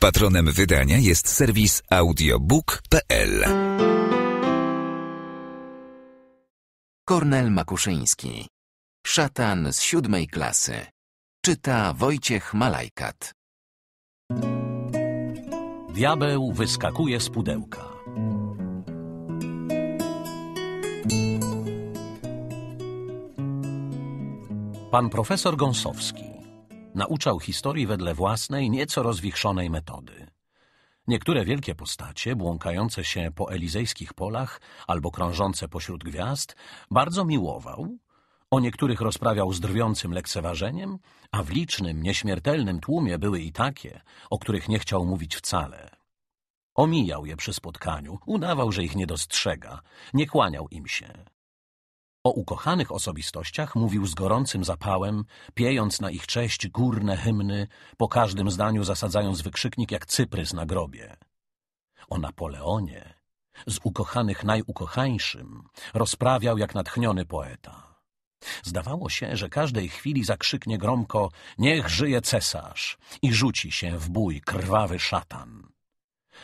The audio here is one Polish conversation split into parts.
Patronem wydania jest serwis audiobook.pl. Kornel Makuszyński. Szatan z siódmej klasy. Czyta Wojciech Malajkat. Diabeł wyskakuje z pudełka. Pan profesor Gąsowski nauczał historii wedle własnej, nieco rozwichrzonej metody. Niektóre wielkie postacie, błąkające się po elizejskich polach albo krążące pośród gwiazd, bardzo miłował, o niektórych rozprawiał z drwiącym lekceważeniem, a w licznym, nieśmiertelnym tłumie były i takie, o których nie chciał mówić wcale. Omijał je przy spotkaniu, udawał, że ich nie dostrzega, nie kłaniał im się. O ukochanych osobistościach mówił z gorącym zapałem, piejąc na ich cześć górne hymny, po każdym zdaniu zasadzając wykrzyknik jak cyprys na grobie. O Napoleonie, z ukochanych najukochańszym, rozprawiał jak natchniony poeta. Zdawało się, że każdej chwili zakrzyknie gromko Niech żyje cesarz i rzuci się w bój krwawy szatan.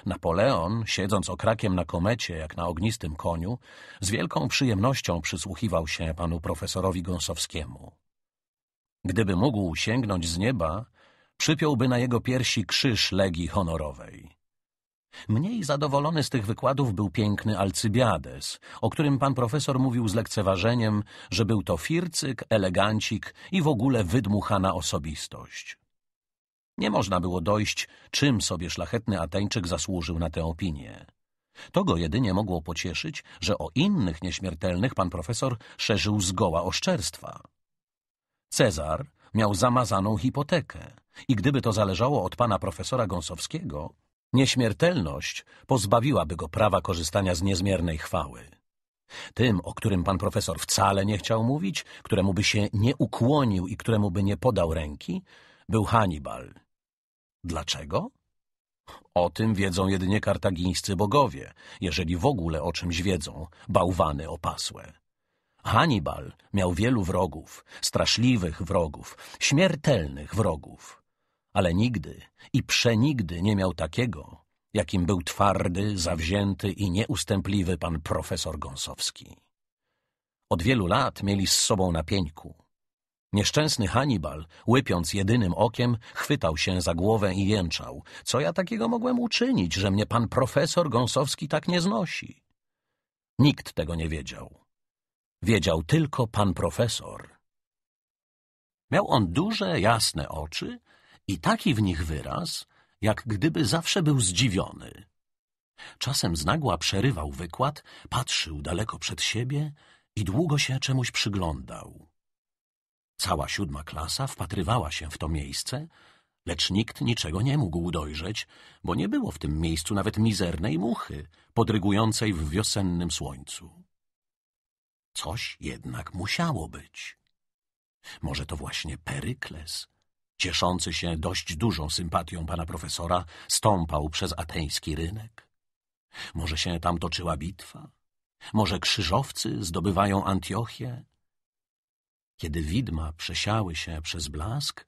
Napoleon, siedząc okrakiem na komecie, jak na ognistym koniu, z wielką przyjemnością przysłuchiwał się panu profesorowi Gąsowskiemu. Gdyby mógł sięgnąć z nieba, przypiąłby na jego piersi krzyż Legii Honorowej. Mniej zadowolony z tych wykładów był piękny Alcybiades, o którym pan profesor mówił z lekceważeniem, że był to fircyk, elegancik i w ogóle wydmuchana osobistość. Nie można było dojść, czym sobie szlachetny Ateńczyk zasłużył na tę opinię. To go jedynie mogło pocieszyć, że o innych nieśmiertelnych pan profesor szerzył zgoła oszczerstwa. Cezar miał zamazaną hipotekę i gdyby to zależało od pana profesora Gąsowskiego, nieśmiertelność pozbawiłaby go prawa korzystania z niezmiernej chwały. Tym, o którym pan profesor wcale nie chciał mówić, któremu by się nie ukłonił i któremu by nie podał ręki, był Hannibal – Dlaczego? O tym wiedzą jedynie kartagińscy bogowie, jeżeli w ogóle o czymś wiedzą, bałwany opasłe. Hannibal miał wielu wrogów, straszliwych wrogów, śmiertelnych wrogów, ale nigdy i przenigdy nie miał takiego, jakim był twardy, zawzięty i nieustępliwy pan profesor Gąsowski. Od wielu lat mieli z sobą na pieńku. Nieszczęsny Hannibal, łypiąc jedynym okiem, chwytał się za głowę i jęczał. Co ja takiego mogłem uczynić, że mnie pan profesor Gąsowski tak nie znosi? Nikt tego nie wiedział. Wiedział tylko pan profesor. Miał on duże, jasne oczy i taki w nich wyraz, jak gdyby zawsze był zdziwiony. Czasem znagła przerywał wykład, patrzył daleko przed siebie i długo się czemuś przyglądał. Cała siódma klasa wpatrywała się w to miejsce, lecz nikt niczego nie mógł dojrzeć, bo nie było w tym miejscu nawet mizernej muchy, podrygującej w wiosennym słońcu. Coś jednak musiało być. Może to właśnie Perykles, cieszący się dość dużą sympatią pana profesora, stąpał przez ateński rynek? Może się tam toczyła bitwa? Może krzyżowcy zdobywają Antiochię? Kiedy widma przesiały się przez blask,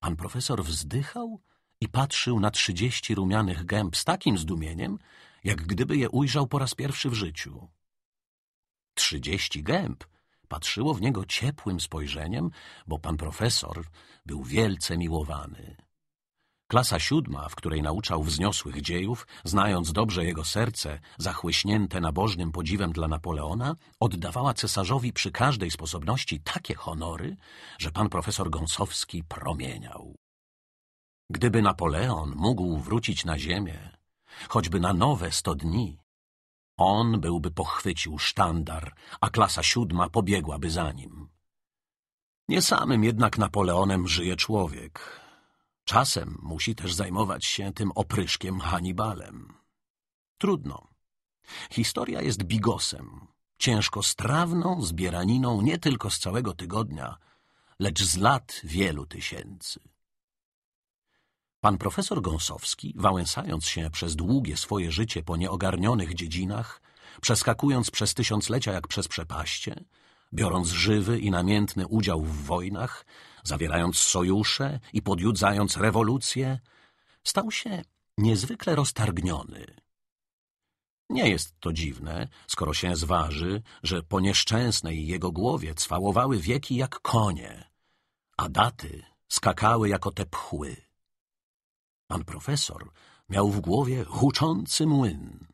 pan profesor wzdychał i patrzył na trzydzieści rumianych gęb z takim zdumieniem, jak gdyby je ujrzał po raz pierwszy w życiu. Trzydzieści gęb patrzyło w niego ciepłym spojrzeniem, bo pan profesor był wielce miłowany. Klasa siódma, w której nauczał wzniosłych dziejów, znając dobrze jego serce, zachłyśnięte nabożnym podziwem dla Napoleona, oddawała cesarzowi przy każdej sposobności takie honory, że pan profesor Gąsowski promieniał. Gdyby Napoleon mógł wrócić na ziemię, choćby na nowe sto dni, on byłby pochwycił sztandar, a klasa siódma pobiegłaby za nim. Nie samym jednak Napoleonem żyje człowiek, Czasem musi też zajmować się tym opryszkiem Hannibalem. Trudno. Historia jest bigosem, ciężko strawną zbieraniną nie tylko z całego tygodnia, lecz z lat wielu tysięcy. Pan profesor Gąsowski, wałęsając się przez długie swoje życie po nieogarnionych dziedzinach, przeskakując przez tysiąclecia jak przez przepaście, biorąc żywy i namiętny udział w wojnach, zawierając sojusze i podjudzając rewolucję, stał się niezwykle roztargniony. Nie jest to dziwne, skoro się zważy, że po nieszczęsnej jego głowie cwałowały wieki jak konie, a daty skakały jako te pchły. Pan profesor miał w głowie huczący młyn.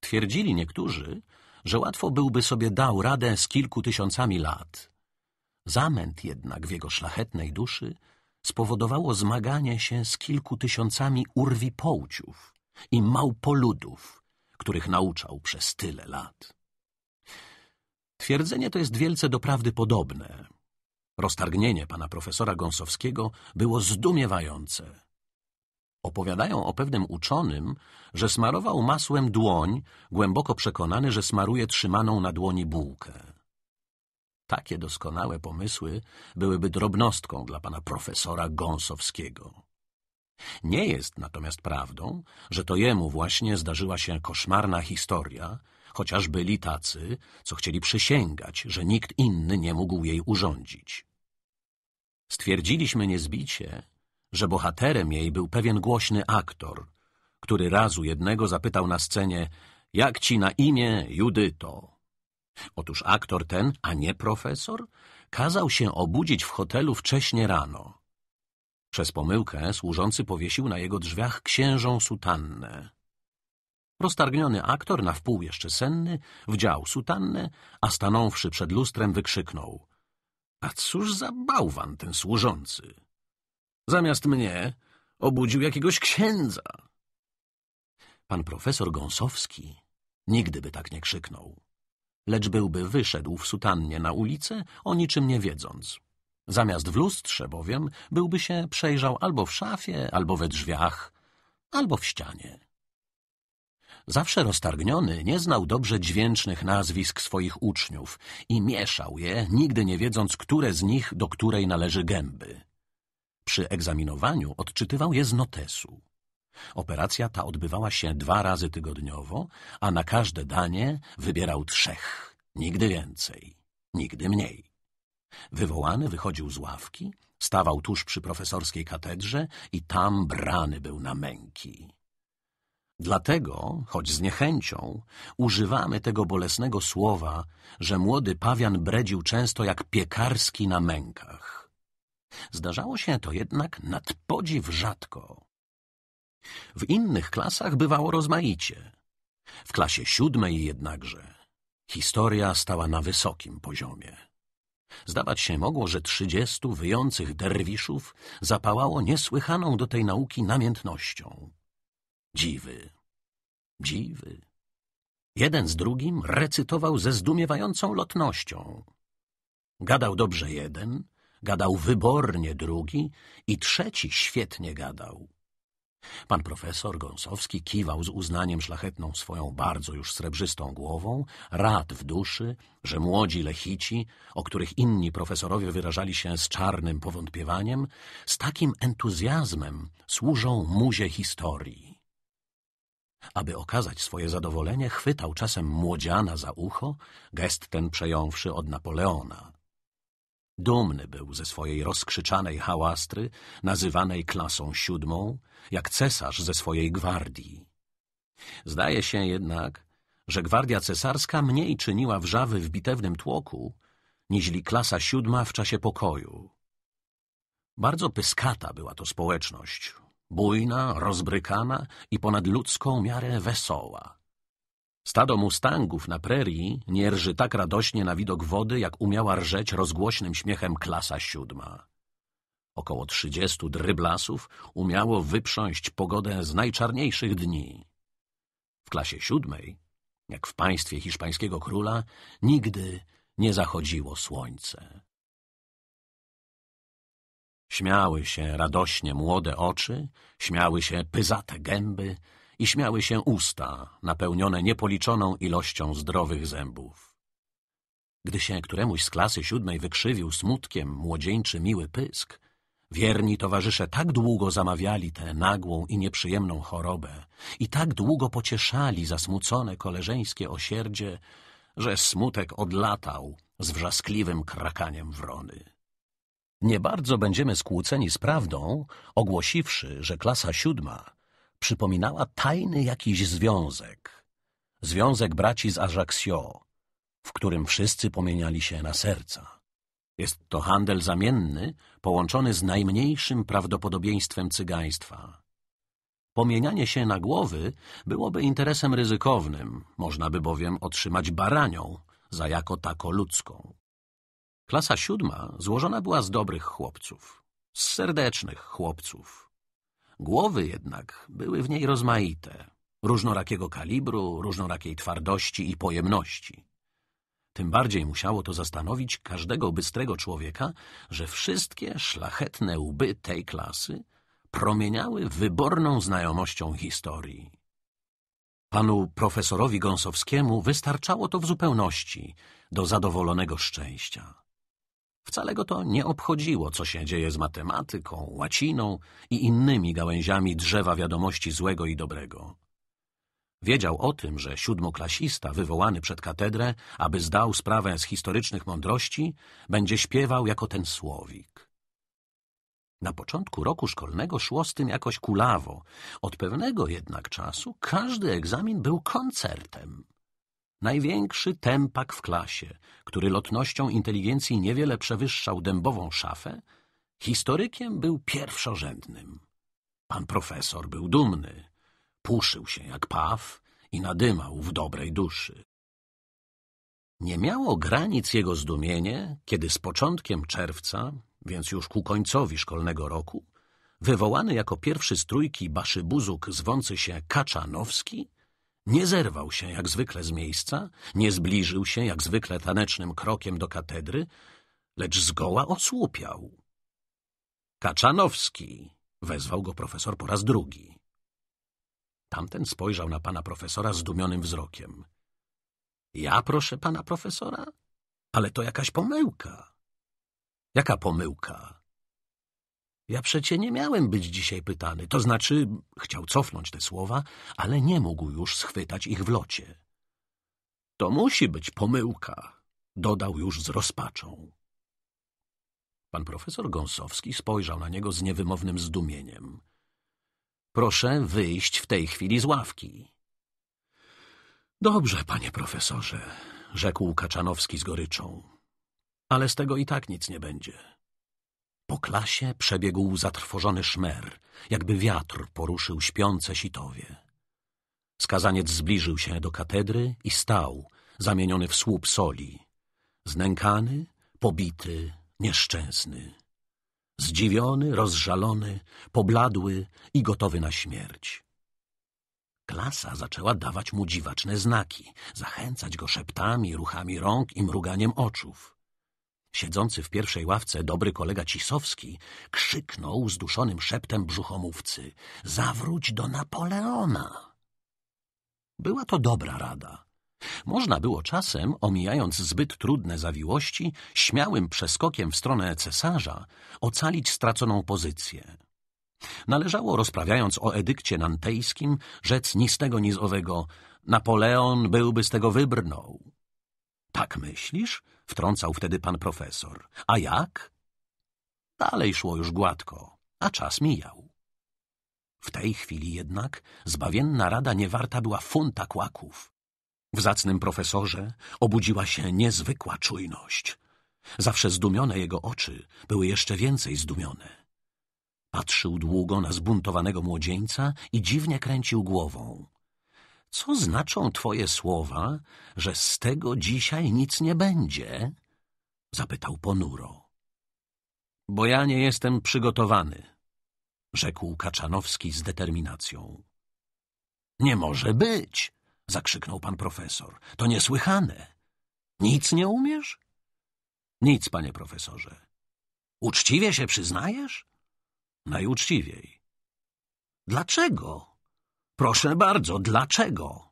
Twierdzili niektórzy, że łatwo byłby sobie dał radę z kilku tysiącami lat. Zamęt jednak w jego szlachetnej duszy spowodowało zmaganie się z kilku tysiącami urwipołciów i małpoludów, których nauczał przez tyle lat. Twierdzenie to jest wielce do prawdy podobne. Roztargnienie pana profesora Gąsowskiego było zdumiewające. Opowiadają o pewnym uczonym, że smarował masłem dłoń, głęboko przekonany, że smaruje trzymaną na dłoni bułkę. Takie doskonałe pomysły byłyby drobnostką dla pana profesora Gąsowskiego. Nie jest natomiast prawdą, że to jemu właśnie zdarzyła się koszmarna historia, chociaż byli tacy, co chcieli przysięgać, że nikt inny nie mógł jej urządzić. Stwierdziliśmy niezbicie, że bohaterem jej był pewien głośny aktor, który razu jednego zapytał na scenie, jak ci na imię Judyto? Otóż aktor ten, a nie profesor, kazał się obudzić w hotelu wcześnie rano. Przez pomyłkę służący powiesił na jego drzwiach księżą sutannę. Roztargniony aktor, na wpół jeszcze senny, wdział sutannę, a stanąwszy przed lustrem wykrzyknął — A cóż za bałwan ten służący! Zamiast mnie obudził jakiegoś księdza. Pan profesor Gąsowski nigdy by tak nie krzyknął, lecz byłby wyszedł w sutannie na ulicę, o niczym nie wiedząc. Zamiast w lustrze bowiem byłby się przejrzał albo w szafie, albo we drzwiach, albo w ścianie. Zawsze roztargniony nie znał dobrze dźwięcznych nazwisk swoich uczniów i mieszał je, nigdy nie wiedząc, które z nich do której należy gęby. Przy egzaminowaniu odczytywał je z notesu. Operacja ta odbywała się dwa razy tygodniowo, a na każde danie wybierał trzech, nigdy więcej, nigdy mniej. Wywołany wychodził z ławki, stawał tuż przy profesorskiej katedrze i tam brany był na męki. Dlatego, choć z niechęcią, używamy tego bolesnego słowa, że młody pawian bredził często jak piekarski na mękach. Zdarzało się to jednak nad podziw rzadko. W innych klasach bywało rozmaicie. W klasie siódmej jednakże historia stała na wysokim poziomie. Zdawać się mogło, że trzydziestu wyjących derwiszów zapałało niesłychaną do tej nauki namiętnością. Dziwy, dziwy. Jeden z drugim recytował ze zdumiewającą lotnością. Gadał dobrze jeden, gadał wybornie drugi i trzeci świetnie gadał. Pan profesor Gąsowski kiwał z uznaniem szlachetną swoją bardzo już srebrzystą głową, rad w duszy, że młodzi lechici, o których inni profesorowie wyrażali się z czarnym powątpiewaniem, z takim entuzjazmem służą muzie historii. Aby okazać swoje zadowolenie, chwytał czasem młodziana za ucho, gest ten przejąwszy od Napoleona. Dumny był ze swojej rozkrzyczanej hałastry, nazywanej klasą siódmą, jak cesarz ze swojej gwardii. Zdaje się jednak, że gwardia cesarska mniej czyniła wrzawy w bitewnym tłoku, niźli klasa siódma w czasie pokoju. Bardzo pyskata była to społeczność, bujna, rozbrykana i ponad ludzką miarę wesoła. Stado mustangów na prerii nie rży tak radośnie na widok wody, jak umiała rżeć rozgłośnym śmiechem klasa siódma. Około trzydziestu dryblasów umiało wyprząść pogodę z najczarniejszych dni. W klasie siódmej, jak w państwie hiszpańskiego króla, nigdy nie zachodziło słońce. Śmiały się radośnie młode oczy, śmiały się pyzate gęby, i śmiały się usta, napełnione niepoliczoną ilością zdrowych zębów. Gdy się któremuś z klasy siódmej wykrzywił smutkiem młodzieńczy miły pysk, wierni towarzysze tak długo zamawiali tę nagłą i nieprzyjemną chorobę i tak długo pocieszali zasmucone koleżeńskie osierdzie, że smutek odlatał z wrzaskliwym krakaniem wrony. Nie bardzo będziemy skłóceni z prawdą, ogłosiwszy, że klasa siódma przypominała tajny jakiś związek. Związek braci z Ajaccio, w którym wszyscy pomieniali się na serca. Jest to handel zamienny, połączony z najmniejszym prawdopodobieństwem cygaństwa. Pomienianie się na głowy byłoby interesem ryzykownym, można by bowiem otrzymać baranią za jako tako ludzką. Klasa siódma złożona była z dobrych chłopców, z serdecznych chłopców. Głowy jednak były w niej rozmaite, różnorakiego kalibru, różnorakiej twardości i pojemności. Tym bardziej musiało to zastanowić każdego bystrego człowieka, że wszystkie szlachetne łby tej klasy promieniały wyborną znajomością historii. Panu profesorowi Gąsowskiemu wystarczało to w zupełności do zadowolonego szczęścia. Wcale go to nie obchodziło, co się dzieje z matematyką, łaciną i innymi gałęziami drzewa wiadomości złego i dobrego. Wiedział o tym, że siódmoklasista wywołany przed katedrę, aby zdał sprawę z historycznych mądrości, będzie śpiewał jako ten słowik. Na początku roku szkolnego szło z tym jakoś kulawo. Od pewnego jednak czasu każdy egzamin był koncertem. Największy tempak w klasie, który lotnością inteligencji niewiele przewyższał dębową szafę, historykiem był pierwszorzędnym. Pan profesor był dumny, puszył się jak paw i nadymał w dobrej duszy. Nie miało granic jego zdumienie, kiedy z początkiem czerwca, więc już ku końcowi szkolnego roku, wywołany jako pierwszy z trójki baszybuzuk zwący się Kaczanowski, nie zerwał się jak zwykle z miejsca, nie zbliżył się jak zwykle tanecznym krokiem do katedry, lecz zgoła osłupiał. Kaczanowski! wezwał go profesor po raz drugi. Tamten spojrzał na pana profesora zdumionym wzrokiem. Ja proszę pana profesora? Ale to jakaś pomyłka. Jaka pomyłka? Ja przecie nie miałem być dzisiaj pytany, to znaczy chciał cofnąć te słowa, ale nie mógł już schwytać ich w locie. To musi być pomyłka, dodał już z rozpaczą. Pan profesor Gąsowski spojrzał na niego z niewymownym zdumieniem. Proszę wyjść w tej chwili z ławki. Dobrze, panie profesorze, rzekł Kaczanowski z goryczą. Ale z tego i tak nic nie będzie. Po klasie przebiegł zatrwożony szmer, jakby wiatr poruszył śpiące sitowie. Skazaniec zbliżył się do katedry i stał, zamieniony w słup soli. Znękany, pobity, nieszczęsny. Zdziwiony, rozżalony, pobladły i gotowy na śmierć. Klasa zaczęła dawać mu dziwaczne znaki, zachęcać go szeptami, ruchami rąk i mruganiem oczów. Siedzący w pierwszej ławce dobry kolega Cisowski krzyknął zduszonym szeptem brzuchomówcy — zawróć do Napoleona! Była to dobra rada. Można było czasem, omijając zbyt trudne zawiłości, śmiałym przeskokiem w stronę cesarza ocalić straconą pozycję. Należało, rozprawiając o edykcie nantejskim, rzec ni z tego, ni z owego Napoleon byłby z tego wybrnął. Tak myślisz? Wtrącał wtedy pan profesor. A jak? Dalej szło już gładko, a czas mijał. W tej chwili jednak zbawienna rada niewarta była funta kłaków. W zacnym profesorze obudziła się niezwykła czujność. Zawsze zdumione jego oczy były jeszcze więcej zdumione. Patrzył długo na zbuntowanego młodzieńca i dziwnie kręcił głową. Co znaczą twoje słowa, że z tego dzisiaj nic nie będzie? Zapytał ponuro. Bo ja nie jestem przygotowany, rzekł Kaczanowski z determinacją. Nie może być, zakrzyknął pan profesor. To niesłychane. Nic nie umiesz? Nic, panie profesorze. Uczciwie się przyznajesz? Najuczciwiej. Dlaczego? Proszę bardzo, dlaczego?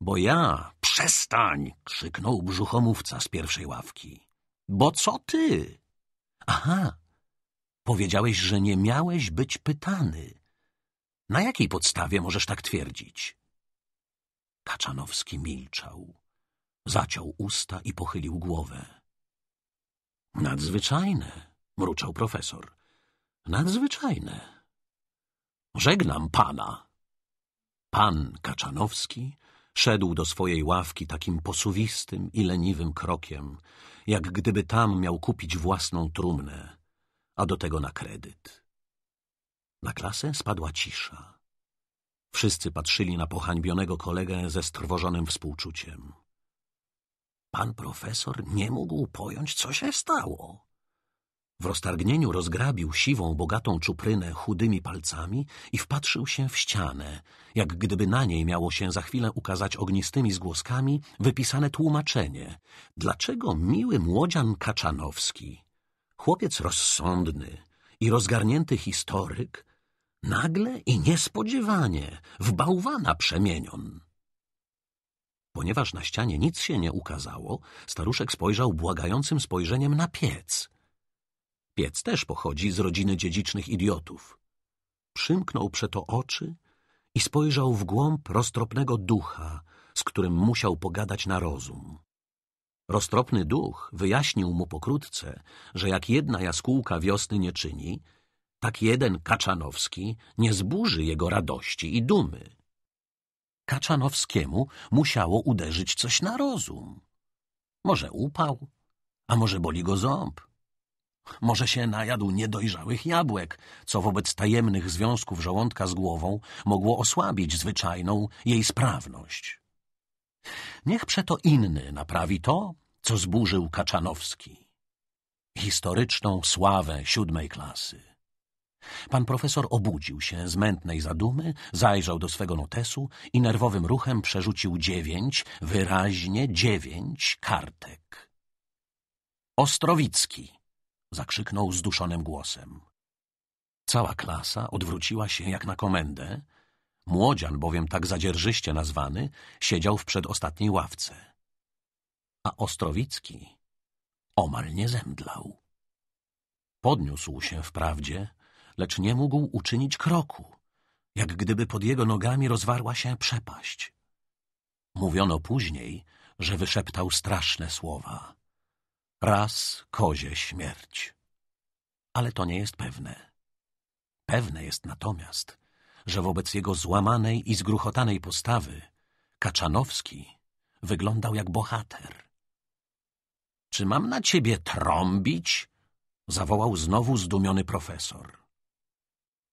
Bo ja... Przestań! krzyknął brzuchomówca z pierwszej ławki. Bo co ty? Aha, powiedziałeś, że nie miałeś być pytany. Na jakiej podstawie możesz tak twierdzić? Kaczanowski milczał. Zaciął usta i pochylił głowę. Nadzwyczajne, mruczał profesor. Nadzwyczajne. Żegnam pana, Pan Kaczanowski szedł do swojej ławki takim posuwistym i leniwym krokiem, jak gdyby tam miał kupić własną trumnę, a do tego na kredyt. Na klasę spadła cisza. Wszyscy patrzyli na pohańbionego kolegę ze strwożonym współczuciem. Pan profesor nie mógł pojąć, co się stało. W roztargnieniu rozgrabił siwą, bogatą czuprynę chudymi palcami i wpatrzył się w ścianę, jak gdyby na niej miało się za chwilę ukazać ognistymi zgłoskami wypisane tłumaczenie. Dlaczego miły młodzian Kaczanowski, chłopiec rozsądny i rozgarnięty historyk, nagle i niespodziewanie w bałwana przemienion? Ponieważ na ścianie nic się nie ukazało, staruszek spojrzał błagającym spojrzeniem na piec. Piec też pochodzi z rodziny dziedzicznych idiotów. Przymknął przeto oczy i spojrzał w głąb roztropnego ducha, z którym musiał pogadać na rozum. Roztropny duch wyjaśnił mu pokrótce, że jak jedna jaskółka wiosny nie czyni, tak jeden Kaczanowski nie zburzy jego radości i dumy. Kaczanowskiemu musiało uderzyć coś na rozum. Może upał, a może boli go ząb. Może się najadł niedojrzałych jabłek, co wobec tajemnych związków żołądka z głową mogło osłabić zwyczajną jej sprawność. Niech przeto inny naprawi to, co zburzył Kaczanowski. Historyczną sławę siódmej klasy. Pan profesor obudził się z mętnej zadumy, zajrzał do swego notesu i nerwowym ruchem przerzucił dziewięć, wyraźnie dziewięć kartek. Ostrowicki! Zakrzyknął zduszonym głosem. Cała klasa odwróciła się jak na komendę. Młodzian, bowiem tak zadzierżyście nazwany, siedział w przedostatniej ławce. A Ostrowicki omal nie zemdlał. Podniósł się wprawdzie, lecz nie mógł uczynić kroku, jak gdyby pod jego nogami rozwarła się przepaść. Mówiono później, że wyszeptał straszne słowa. Raz kozie śmierć. Ale to nie jest pewne. Pewne jest natomiast, że wobec jego złamanej i zgruchotanej postawy Kaczanowski wyglądał jak bohater. — Czy mam na ciebie trąbić? — zawołał znowu zdumiony profesor.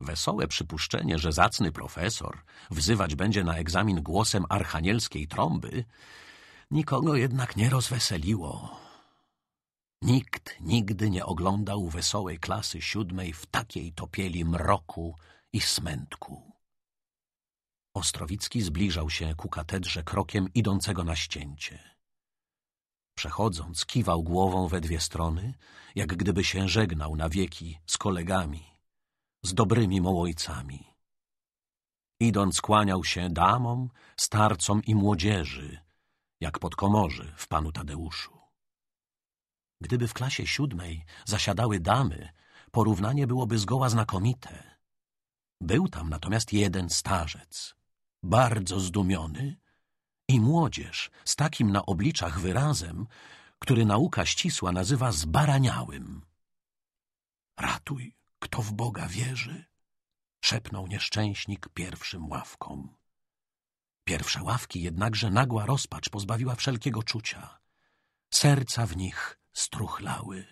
Wesołe przypuszczenie, że zacny profesor wzywać będzie na egzamin głosem archanielskiej trąby, nikogo jednak nie rozweseliło. Nikt nigdy nie oglądał wesołej klasy siódmej w takiej topieli mroku i smętku. Ostrowicki zbliżał się ku katedrze krokiem idącego na ścięcie. Przechodząc, kiwał głową we dwie strony, jak gdyby się żegnał na wieki z kolegami, z dobrymi mołojcami. Idąc kłaniał się damom, starcom i młodzieży, jak pod komorzy w panu Tadeuszu. Gdyby w klasie siódmej zasiadały damy, porównanie byłoby zgoła znakomite. Był tam natomiast jeden starzec, bardzo zdumiony, i młodzież z takim na obliczach wyrazem, który nauka ścisła nazywa zbaraniałym. Ratuj, kto w Boga wierzy, szepnął nieszczęśnik pierwszym ławkom. Pierwsze ławki jednakże nagła rozpacz pozbawiła wszelkiego czucia. Serca w nich struchlały.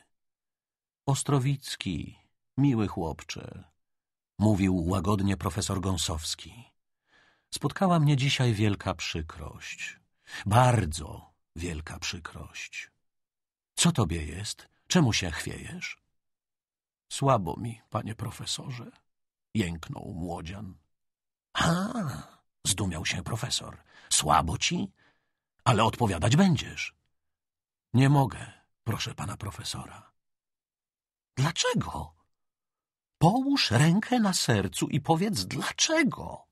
Ostrowicki, miły chłopcze, mówił łagodnie profesor Gąsowski. Spotkała mnie dzisiaj wielka przykrość. Bardzo wielka przykrość. Co tobie jest? Czemu się chwiejesz? Słabo mi, panie profesorze, jęknął młodzian. A, zdumiał się profesor. Słabo ci? Ale odpowiadać będziesz. Nie mogę, proszę pana profesora. Dlaczego? Połóż rękę na sercu i powiedz dlaczego.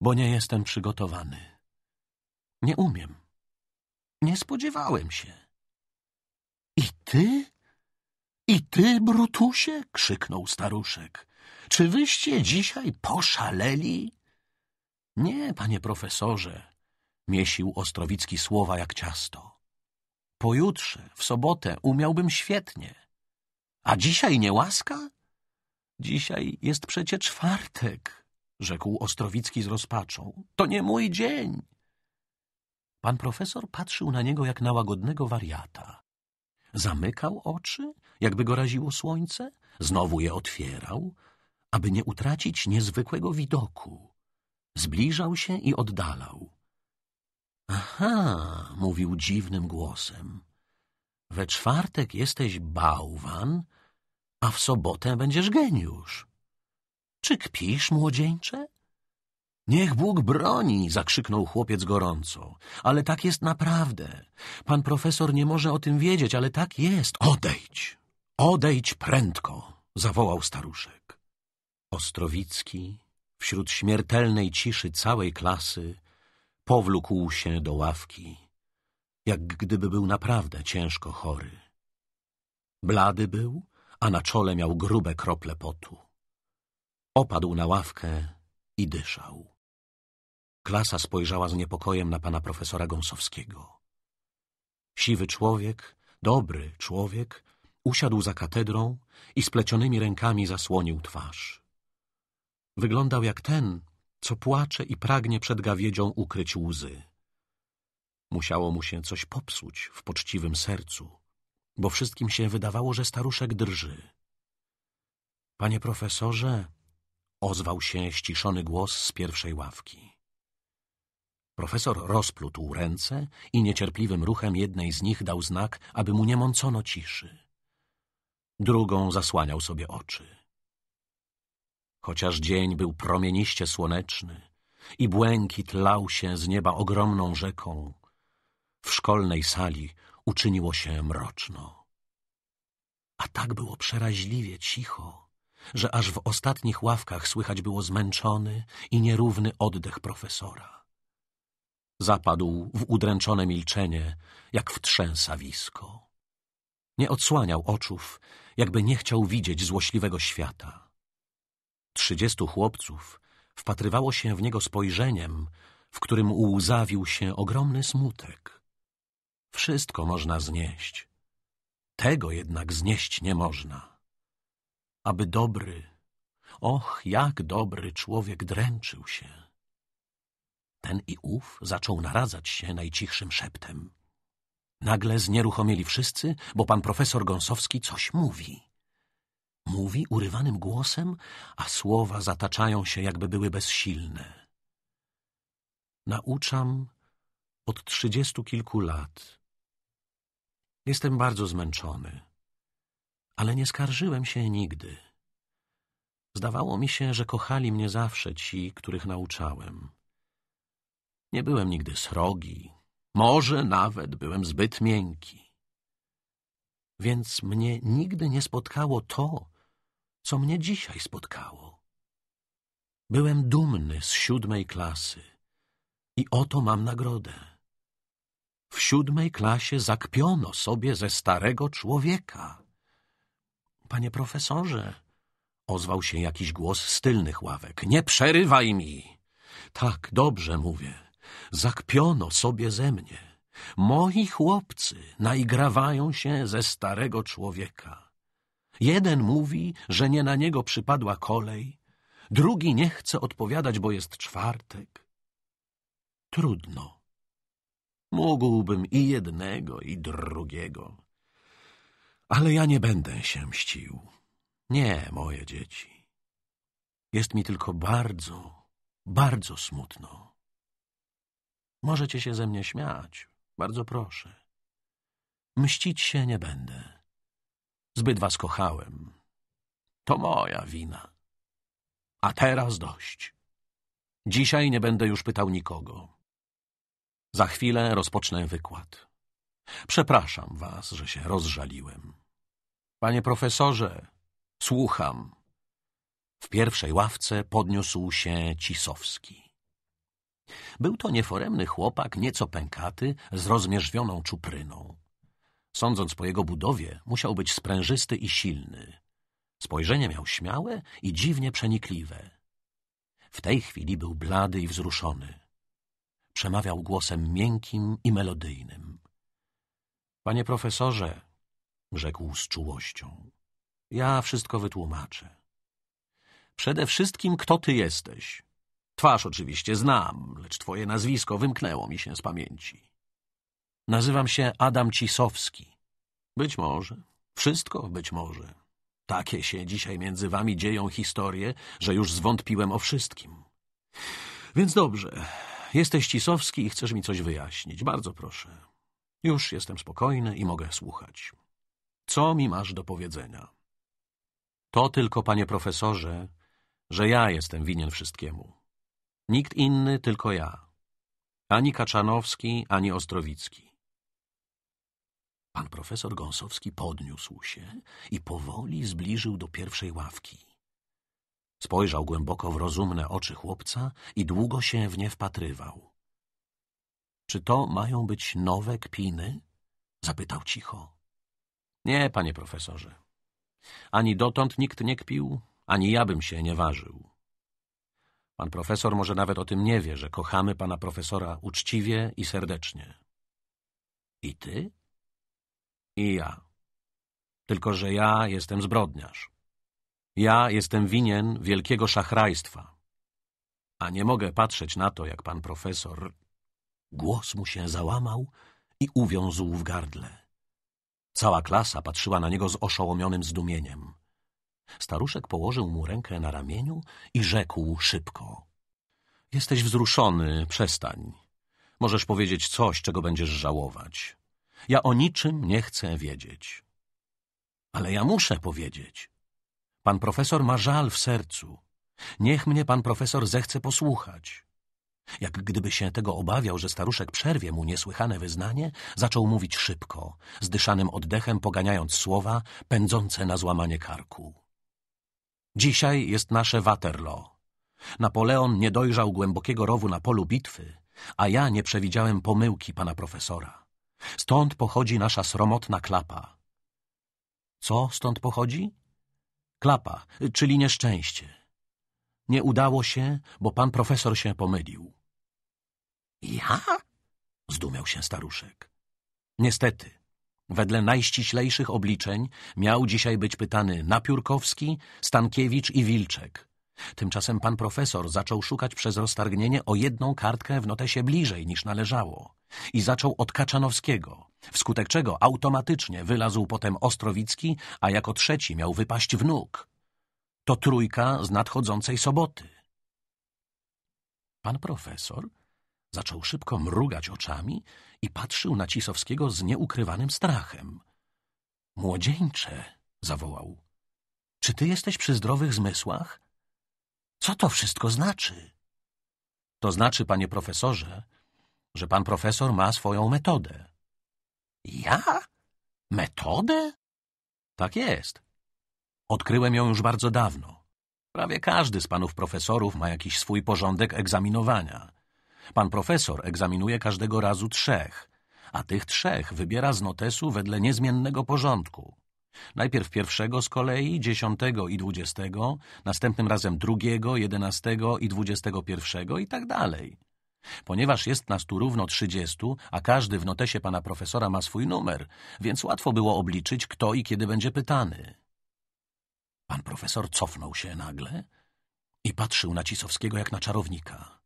Bo nie jestem przygotowany. Nie umiem. Nie spodziewałem się. I ty? I ty, Brutusie? krzyknął staruszek. Czy wyście dzisiaj poszaleli? Nie, panie profesorze, miesił Ostrowicki słowa jak ciasto. Pojutrze, w sobotę, umiałbym świetnie. A dzisiaj nie łaska? Dzisiaj jest przecie czwartek, rzekł Ostrowicki z rozpaczą. To nie mój dzień. Pan profesor patrzył na niego jak na łagodnego wariata. Zamykał oczy, jakby go raziło słońce, znowu je otwierał, aby nie utracić niezwykłego widoku. Zbliżał się i oddalał. Aha, mówił dziwnym głosem. We czwartek jesteś bałwan, a w sobotę będziesz geniusz. Czy kpisz, młodzieńcze? Niech Bóg broni, zakrzyknął chłopiec gorąco. Ale tak jest naprawdę. Pan profesor nie może o tym wiedzieć, ale tak jest. Odejdź, odejdź prędko, zawołał staruszek. Ostrowicki, wśród śmiertelnej ciszy całej klasy, powlókł się do ławki, jak gdyby był naprawdę ciężko chory. Blady był, a na czole miał grube krople potu. Opadł na ławkę i dyszał. Klasa spojrzała z niepokojem na pana profesora Gąsowskiego. Siwy człowiek, dobry człowiek, usiadł za katedrą i splecionymi rękami zasłonił twarz. Wyglądał jak ten, co płacze i pragnie przed gawiedzią ukryć łzy. Musiało mu się coś popsuć w poczciwym sercu, bo wszystkim się wydawało, że staruszek drży. Panie profesorze, ozwał się ściszony głos z pierwszej ławki. Profesor rozplótł ręce i niecierpliwym ruchem jednej z nich dał znak, aby mu nie mącono ciszy. Drugą zasłaniał sobie oczy. Chociaż dzień był promieniście słoneczny i błękit lał się z nieba ogromną rzeką, w szkolnej sali uczyniło się mroczno. A tak było przeraźliwie cicho, że aż w ostatnich ławkach słychać było zmęczony i nierówny oddech profesora. Zapadł w udręczone milczenie, jak w trzęsawisko. Nie odsłaniał oczów, jakby nie chciał widzieć złośliwego świata. Trzydziestu chłopców wpatrywało się w niego spojrzeniem, w którym łzawił się ogromny smutek. Wszystko można znieść. Tego jednak znieść nie można. Aby dobry, och, jak dobry człowiek dręczył się. Ten i ów zaczął naradzać się najcichszym szeptem. Nagle znieruchomieli wszyscy, bo pan profesor Gąsowski coś mówi. Mówi urywanym głosem, a słowa zataczają się, jakby były bezsilne. Nauczam od trzydziestu kilku lat. Jestem bardzo zmęczony, ale nie skarżyłem się nigdy. Zdawało mi się, że kochali mnie zawsze ci, których nauczałem. Nie byłem nigdy srogi, może nawet byłem zbyt miękki. Więc mnie nigdy nie spotkało to, co mnie dzisiaj spotkało. Byłem dumny z siódmej klasy i oto mam nagrodę. W siódmej klasie zakpiono sobie ze starego człowieka. Panie profesorze, ozwał się jakiś głos z tylnych ławek. Nie przerywaj mi. Tak, dobrze mówię. Zakpiono sobie ze mnie. Moi chłopcy naigrawają się ze starego człowieka. Jeden mówi, że nie na niego przypadła kolej, drugi nie chce odpowiadać, bo jest czwartek. Trudno. Mógłbym i jednego, i drugiego. Ale ja nie będę się mścił. Nie, moje dzieci. Jest mi tylko bardzo, bardzo smutno. Możecie się ze mnie śmiać, bardzo proszę. Mścić się nie będę. Zbyt was kochałem. To moja wina. A teraz dość. Dzisiaj nie będę już pytał nikogo. Za chwilę rozpocznę wykład. Przepraszam was, że się rozżaliłem. Panie profesorze, słucham. W pierwszej ławce podniósł się Cisowski. Był to nieforemny chłopak, nieco pękaty, z rozmierzwioną czupryną. Sądząc po jego budowie, musiał być sprężysty i silny. Spojrzenie miał śmiałe i dziwnie przenikliwe. W tej chwili był blady i wzruszony. Przemawiał głosem miękkim i melodyjnym. — Panie profesorze — rzekł z czułością — ja wszystko wytłumaczę. Przede wszystkim, kto ty jesteś? Twarz oczywiście znam, lecz twoje nazwisko wymknęło mi się z pamięci. Nazywam się Adam Cisowski. Być może, wszystko być może. Takie się dzisiaj między wami dzieją historie, że już zwątpiłem o wszystkim. Więc dobrze, jesteś Cisowski i chcesz mi coś wyjaśnić. Bardzo proszę. Już jestem spokojny i mogę słuchać. Co mi masz do powiedzenia? To tylko, panie profesorze, że ja jestem winien wszystkiemu. Nikt inny, tylko ja. Ani Kaczanowski, ani Ostrowicki. Pan profesor Gąsowski podniósł się i powoli zbliżył do pierwszej ławki. Spojrzał głęboko w rozumne oczy chłopca i długo się w nie wpatrywał. Czy to mają być nowe kpiny? Zapytał cicho. Nie, panie profesorze. Ani dotąd nikt nie kpił, ani ja bym się nie ważył. Pan profesor może nawet o tym nie wie, że kochamy pana profesora uczciwie i serdecznie. I ty? I ja. Tylko, że ja jestem zbrodniarz. Ja jestem winien wielkiego szachrajstwa. A nie mogę patrzeć na to, jak pan profesor... Głos mu się załamał i uwiązł w gardle. Cała klasa patrzyła na niego z oszołomionym zdumieniem. Staruszek położył mu rękę na ramieniu i rzekł szybko. Jesteś wzruszony, przestań. Możesz powiedzieć coś, czego będziesz żałować. Ja o niczym nie chcę wiedzieć. Ale ja muszę powiedzieć. Pan profesor ma żal w sercu. Niech mnie pan profesor zechce posłuchać. Jak gdyby się tego obawiał, że staruszek przerwie mu niesłychane wyznanie, zaczął mówić szybko, zdyszanym oddechem poganiając słowa pędzące na złamanie karku. Dzisiaj jest nasze Waterloo. Napoleon nie dojrzał głębokiego rowu na polu bitwy, a ja nie przewidziałem pomyłki pana profesora. Stąd pochodzi nasza sromotna klapa. Co stąd pochodzi? Klapa, czyli nieszczęście. Nie udało się, bo pan profesor się pomylił. Ja? Zdumiał się staruszek. Niestety, wedle najściślejszych obliczeń miał dzisiaj być pytany Napiórkowski, Stankiewicz i Wilczek. Tymczasem pan profesor zaczął szukać przez roztargnienie o jedną kartkę w notesie bliżej niż należało i zaczął od Kaczanowskiego, wskutek czego automatycznie wylazł potem Ostrowicki, a jako trzeci miał wypaść wnuk. To trójka z nadchodzącej soboty. Pan profesor zaczął szybko mrugać oczami i patrzył na Cisowskiego z nieukrywanym strachem. Młodzieńcze, zawołał. Czy ty jesteś przy zdrowych zmysłach? Co to wszystko znaczy? To znaczy, panie profesorze, że pan profesor ma swoją metodę. Ja? Metodę? Tak jest. Odkryłem ją już bardzo dawno. Prawie każdy z panów profesorów ma jakiś swój porządek egzaminowania. Pan profesor egzaminuje każdego razu trzech, a tych trzech wybiera z notesu wedle niezmiennego porządku. Najpierw pierwszego z kolei, dziesiątego i dwudziestego, następnym razem drugiego, jedenastego i dwudziestego pierwszego i tak dalej. Ponieważ jest nas tu równo trzydziestu, a każdy w notesie pana profesora ma swój numer, więc łatwo było obliczyć, kto i kiedy będzie pytany. Pan profesor cofnął się nagle i patrzył na Cisowskiego jak na czarownika.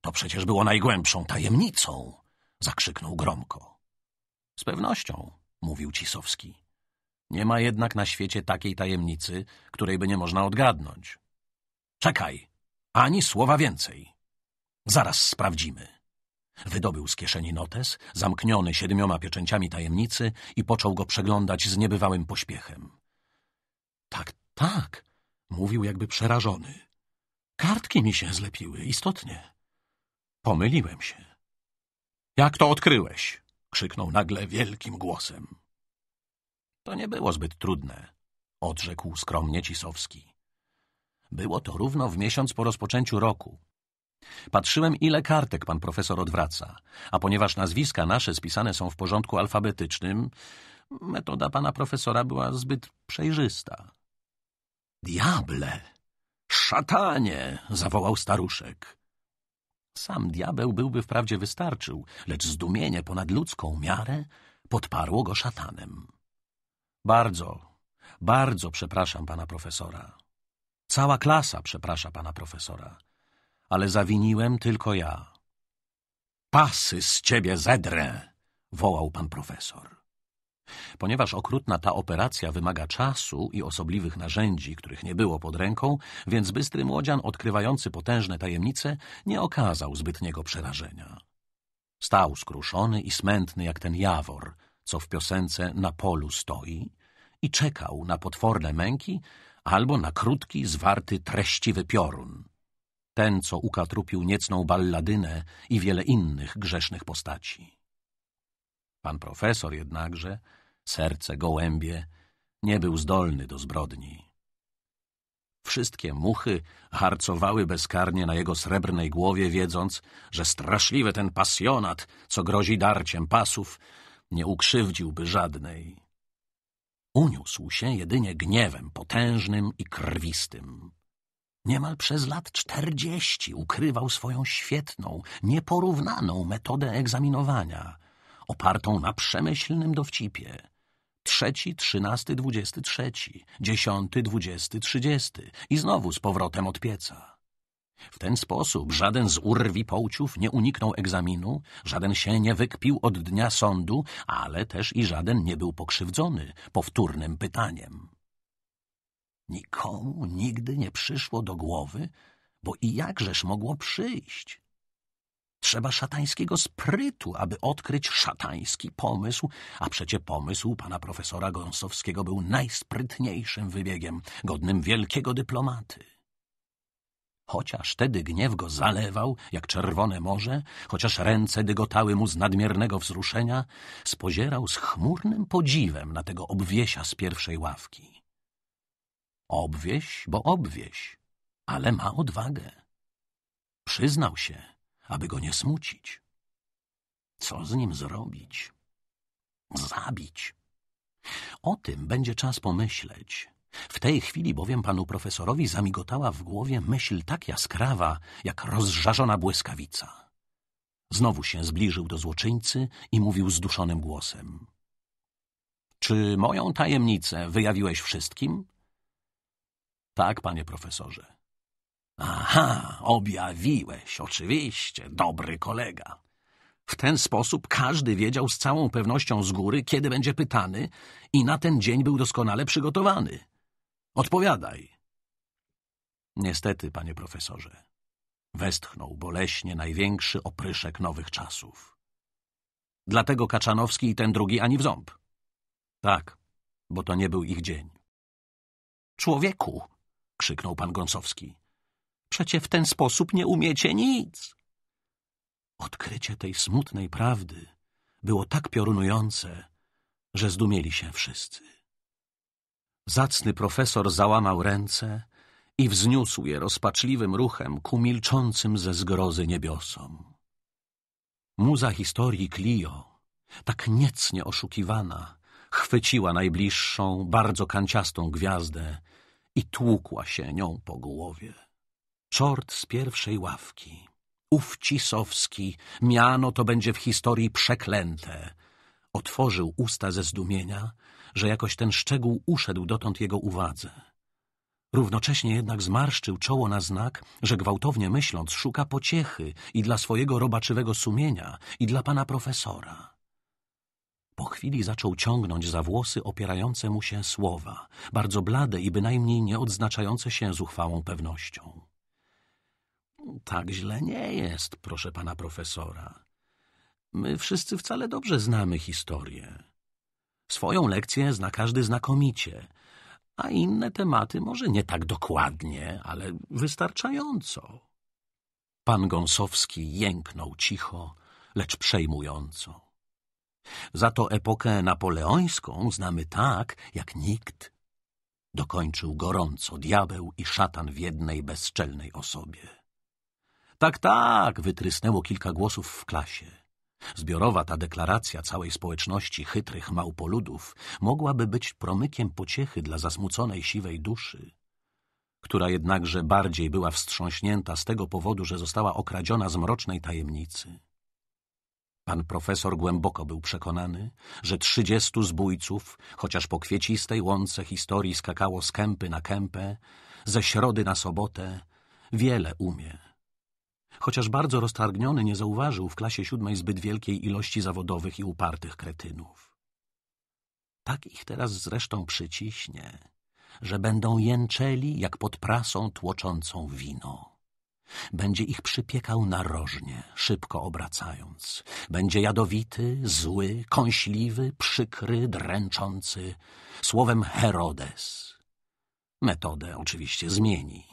To przecież było najgłębszą tajemnicą, zakrzyknął gromko. Z pewnością, mówił Cisowski. Nie ma jednak na świecie takiej tajemnicy, której by nie można odgadnąć. Czekaj, ani słowa więcej. Zaraz sprawdzimy. Wydobył z kieszeni notes, zamkniony siedmioma pieczęciami tajemnicy i począł go przeglądać z niebywałym pośpiechem. Tak, tak, mówił jakby przerażony. Kartki mi się zlepiły, istotnie. Pomyliłem się. Jak to odkryłeś? krzyknął nagle wielkim głosem. To nie było zbyt trudne, odrzekł skromnie Cisowski. Było to równo w miesiąc po rozpoczęciu roku. Patrzyłem, ile kartek pan profesor odwraca, a ponieważ nazwiska nasze spisane są w porządku alfabetycznym, metoda pana profesora była zbyt przejrzysta. Diable! Szatanie! zawołał staruszek. Sam diabeł byłby wprawdzie wystarczył, lecz zdumienie ponad ludzką miarę podparło go szatanem. Bardzo, bardzo przepraszam pana profesora. Cała klasa przeprasza pana profesora. Ale zawiniłem tylko ja. Pasy z ciebie zedrę! wołał pan profesor. Ponieważ okrutna ta operacja wymaga czasu i osobliwych narzędzi, których nie było pod ręką, więc bystry młodzian odkrywający potężne tajemnice nie okazał zbytniego przerażenia. Stał skruszony i smętny jak ten jawor, co w piosence na polu stoi i czekał na potworne męki albo na krótki, zwarty, treściwy piorun. Ten, co ukatrupił niecną balladynę i wiele innych grzesznych postaci. Pan profesor jednakże, serce gołębie, nie był zdolny do zbrodni. Wszystkie muchy harcowały bezkarnie na jego srebrnej głowie, wiedząc, że straszliwy ten pasjonat, co grozi darciem pasów, nie ukrzywdziłby żadnej. Uniósł się jedynie gniewem potężnym i krwistym. Niemal przez lat czterdzieści ukrywał swoją świetną, nieporównaną metodę egzaminowania, opartą na przemyślnym dowcipie. Trzeci, trzynasty, dwudziesty trzeci, dziesiąty, dwudziesty, trzydziesty i znowu z powrotem od pieca. W ten sposób żaden z urwi połciów nie uniknął egzaminu, żaden się nie wykpił od dnia sądu, ale też i żaden nie był pokrzywdzony powtórnym pytaniem. Nikomu nigdy nie przyszło do głowy, bo i jakżeż mogło przyjść? Trzeba szatańskiego sprytu, aby odkryć szatański pomysł, a przecie pomysł pana profesora Gąsowskiego był najsprytniejszym wybiegiem, godnym wielkiego dyplomaty. Chociaż wtedy gniew go zalewał, jak czerwone morze, chociaż ręce dygotały mu z nadmiernego wzruszenia, spozierał z chmurnym podziwem na tego obwiesia z pierwszej ławki. Obwieś, bo obwieś, ale ma odwagę. Przyznał się, aby go nie smucić. Co z nim zrobić? Zabić. O tym będzie czas pomyśleć. W tej chwili bowiem panu profesorowi zamigotała w głowie myśl tak jaskrawa, jak rozżarzona błyskawica. Znowu się zbliżył do złoczyńcy i mówił zduszonym głosem. Czy moją tajemnicę wyjawiłeś wszystkim? Tak, panie profesorze. Aha, objawiłeś, oczywiście, dobry kolega. W ten sposób każdy wiedział z całą pewnością z góry, kiedy będzie pytany i na ten dzień był doskonale przygotowany. Odpowiadaj. Niestety, panie profesorze, westchnął boleśnie największy opryszek nowych czasów. Dlatego Kaczanowski i ten drugi ani w ząb. Tak, bo to nie był ich dzień. Człowieku, krzyknął pan Gąsowski. Przecie w ten sposób nie umiecie nic. Odkrycie tej smutnej prawdy było tak piorunujące, że zdumieli się wszyscy. Zacny profesor załamał ręce i wzniósł je rozpaczliwym ruchem ku milczącym ze zgrozy niebiosom. Muza historii Clio, tak niecnie oszukiwana, chwyciła najbliższą, bardzo kanciastą gwiazdę i tłukła się nią po głowie. Czort z pierwszej ławki, ów Cisowski, miano to będzie w historii przeklęte, otworzył usta ze zdumienia, że jakoś ten szczegół uszedł dotąd jego uwadze. Równocześnie jednak zmarszczył czoło na znak, że gwałtownie myśląc szuka pociechy i dla swojego robaczywego sumienia, i dla pana profesora. Po chwili zaczął ciągnąć za włosy opierające mu się słowa, bardzo blade i bynajmniej nie odznaczające się zuchwałą pewnością. Tak źle nie jest, proszę pana profesora. My wszyscy wcale dobrze znamy historię. Swoją lekcję zna każdy znakomicie, a inne tematy może nie tak dokładnie, ale wystarczająco. Pan Gąsowski jęknął cicho, lecz przejmująco. Za to epokę napoleońską znamy tak, jak nikt. Dokończył gorąco diabeł i szatan w jednej bezczelnej osobie. Tak, tak, wytrysnęło kilka głosów w klasie. Zbiorowa ta deklaracja całej społeczności chytrych małpoludów mogłaby być promykiem pociechy dla zasmuconej siwej duszy, która jednakże bardziej była wstrząśnięta z tego powodu, że została okradziona z mrocznej tajemnicy. Pan profesor głęboko był przekonany, że trzydziestu zbójców, chociaż po kwiecistej łące historii skakało z kępy na kępę, ze środy na sobotę, wiele umie chociaż bardzo roztargniony nie zauważył w klasie siódmej zbyt wielkiej ilości zawodowych i upartych kretynów. Tak ich teraz zresztą przyciśnie, że będą jęczeli jak pod prasą tłoczącą wino. Będzie ich przypiekał narożnie, szybko obracając. Będzie jadowity, zły, kąśliwy, przykry, dręczący. Słowem Herodes. Metodę oczywiście zmieni.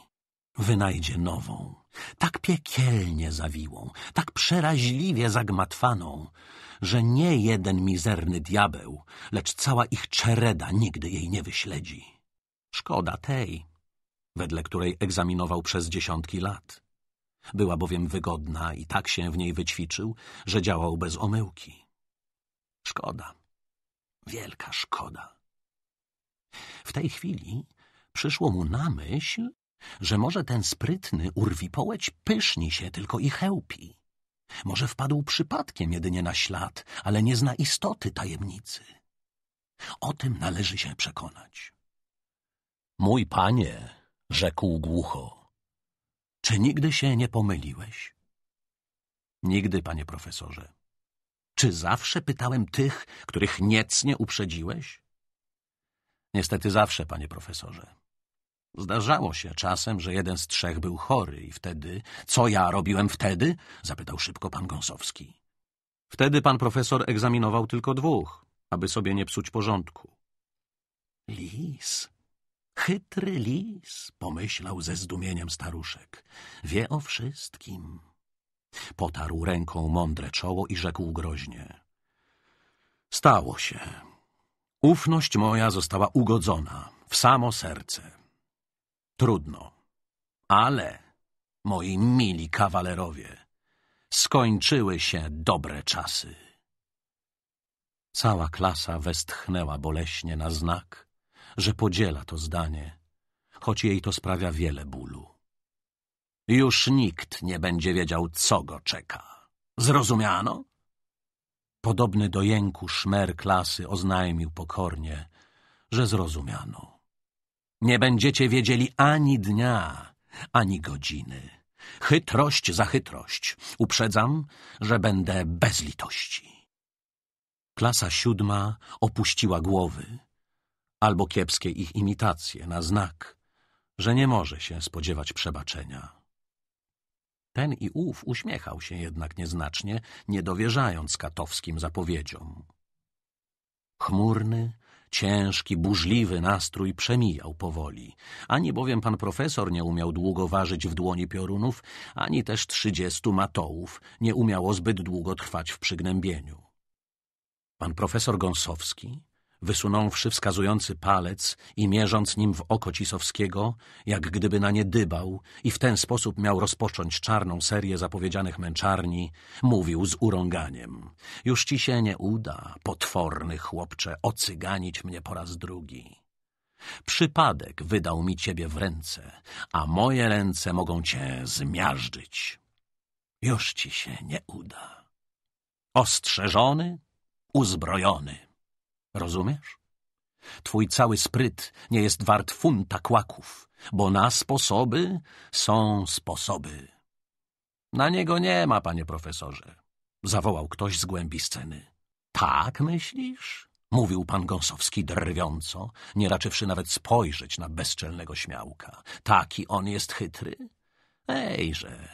Wynajdzie nową, tak piekielnie zawiłą, tak przeraźliwie zagmatwaną, że nie jeden mizerny diabeł, lecz cała ich czereda nigdy jej nie wyśledzi. Szkoda tej, wedle której egzaminował przez dziesiątki lat. Była bowiem wygodna i tak się w niej wyćwiczył, że działał bez omyłki. Szkoda. Wielka szkoda. W tej chwili przyszło mu na myśl, że może ten sprytny urwipołeć pyszni się tylko i chełpi. Może wpadł przypadkiem jedynie na ślad, ale nie zna istoty tajemnicy. O tym należy się przekonać. Mój panie, rzekł głucho, czy nigdy się nie pomyliłeś? Nigdy, panie profesorze. Czy zawsze pytałem tych, których niecnie uprzedziłeś? Niestety zawsze, panie profesorze. Zdarzało się czasem, że jeden z trzech był chory i wtedy... Co ja robiłem wtedy? Zapytał szybko pan Gąsowski. Wtedy pan profesor egzaminował tylko dwóch, aby sobie nie psuć porządku. Lis, chytry lis, pomyślał ze zdumieniem staruszek. Wie o wszystkim. Potarł ręką mądre czoło i rzekł groźnie. Stało się. Ufność moja została ugodzona w samo serce. Trudno. Ale, moi mili kawalerowie, skończyły się dobre czasy. Cała klasa westchnęła boleśnie na znak, że podziela to zdanie, choć jej to sprawia wiele bólu. Już nikt nie będzie wiedział, co go czeka. Zrozumiano? Podobny do jęku szmer klasy oznajmił pokornie, że zrozumiano. Nie będziecie wiedzieli ani dnia, ani godziny. Chytrość za chytrość. Uprzedzam, że będę bez litości. Klasa siódma opuściła głowy, albo kiepskie ich imitacje na znak, że nie może się spodziewać przebaczenia. Ten i ów uśmiechał się jednak nieznacznie, nie dowierzając katowskim zapowiedziom. Chmurny, Ciężki, burzliwy nastrój przemijał powoli. Ani bowiem pan profesor nie umiał długo ważyć w dłoni piorunów, ani też trzydziestu matołów nie umiało zbyt długo trwać w przygnębieniu. Pan profesor Gąsowski, wysunąwszy wskazujący palec i mierząc nim w oko Cisowskiego, jak gdyby na nie dybał i w ten sposób miał rozpocząć czarną serię zapowiedzianych męczarni, mówił z urąganiem. Już ci się nie uda, potworny chłopcze, ocyganić mnie po raz drugi. Przypadek wydał mi ciebie w ręce, a moje ręce mogą cię zmiażdżyć. Już ci się nie uda. Ostrzeżony, uzbrojony. Rozumiesz? Twój cały spryt nie jest wart funta kłaków, bo na sposoby są sposoby. Na niego nie ma, panie profesorze, zawołał ktoś z głębi sceny. Tak myślisz? Mówił pan Gąsowski drwiąco, nie raczywszy nawet spojrzeć na bezczelnego śmiałka. Taki on jest chytry? Ejże,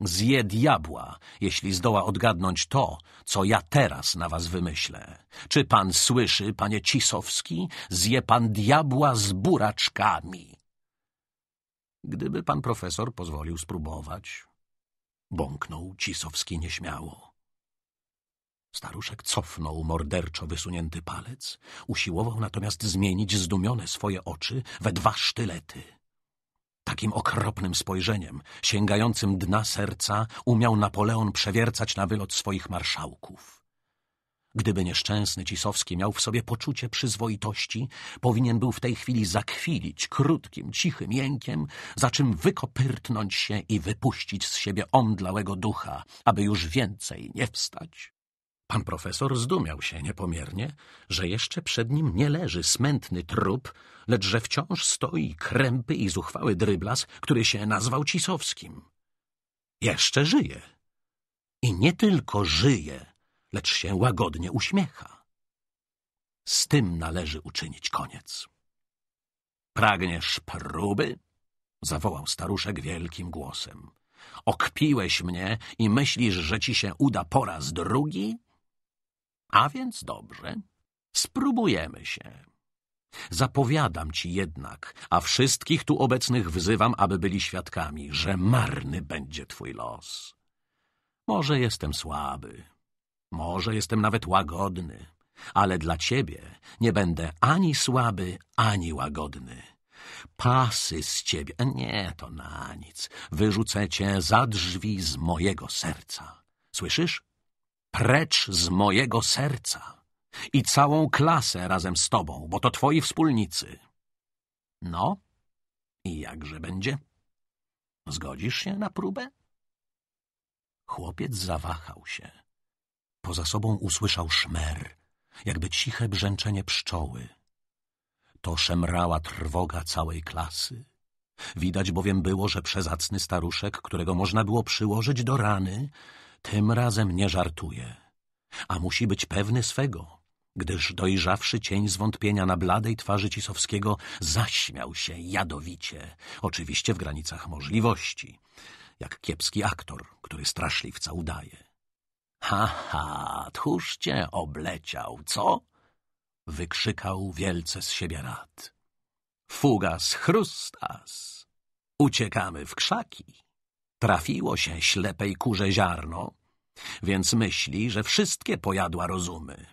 Zje diabła, jeśli zdoła odgadnąć to, co ja teraz na was wymyślę. Czy pan słyszy, panie Cisowski? Zje pan diabła z buraczkami. Gdyby pan profesor pozwolił spróbować, bąknął Cisowski nieśmiało. Staruszek cofnął morderczo wysunięty palec, usiłował natomiast zmienić zdumione swoje oczy we dwa sztylety. Takim okropnym spojrzeniem, sięgającym dna serca, umiał Napoleon przewiercać na wylot swoich marszałków. Gdyby nieszczęsny Cisowski miał w sobie poczucie przyzwoitości, powinien był w tej chwili zakwilić krótkim, cichym jękiem, za czym wykopyrtnąć się i wypuścić z siebie omdlałego ducha, aby już więcej nie wstać. Pan profesor zdumiał się niepomiernie, że jeszcze przed nim nie leży smętny trup, lecz że wciąż stoi krępy i zuchwały dryblas, który się nazwał Cisowskim. Jeszcze żyje. I nie tylko żyje, lecz się łagodnie uśmiecha. Z tym należy uczynić koniec. Pragniesz próby? zawołał staruszek wielkim głosem. Okpiłeś mnie i myślisz, że ci się uda po raz drugi? A więc dobrze, spróbujemy się. Zapowiadam ci jednak, a wszystkich tu obecnych wzywam, aby byli świadkami, że marny będzie twój los. Może jestem słaby, może jestem nawet łagodny, ale dla ciebie nie będę ani słaby, ani łagodny. Pasy z ciebie, nie, to na nic, wyrzucę cię za drzwi z mojego serca. Słyszysz? Precz z mojego serca i całą klasę razem z tobą, bo to twoi wspólnicy. No, i jakże będzie? Zgodzisz się na próbę? Chłopiec zawahał się. Poza sobą usłyszał szmer, jakby ciche brzęczenie pszczoły. To szemrała trwoga całej klasy. Widać bowiem było, że przezacny staruszek, którego można było przyłożyć do rany, tym razem nie żartuje, a musi być pewny swego, gdyż dojrzawszy cień zwątpienia na bladej twarzy Cisowskiego zaśmiał się jadowicie, oczywiście w granicach możliwości, jak kiepski aktor, który straszliwca udaje. Ha, ha, tchórz cię obleciał, co? Wykrzykał wielce z siebie rad. Fugas chrustas. Uciekamy w krzaki. Trafiło się ślepej kurze ziarno, więc myśli, że wszystkie pojadła rozumy.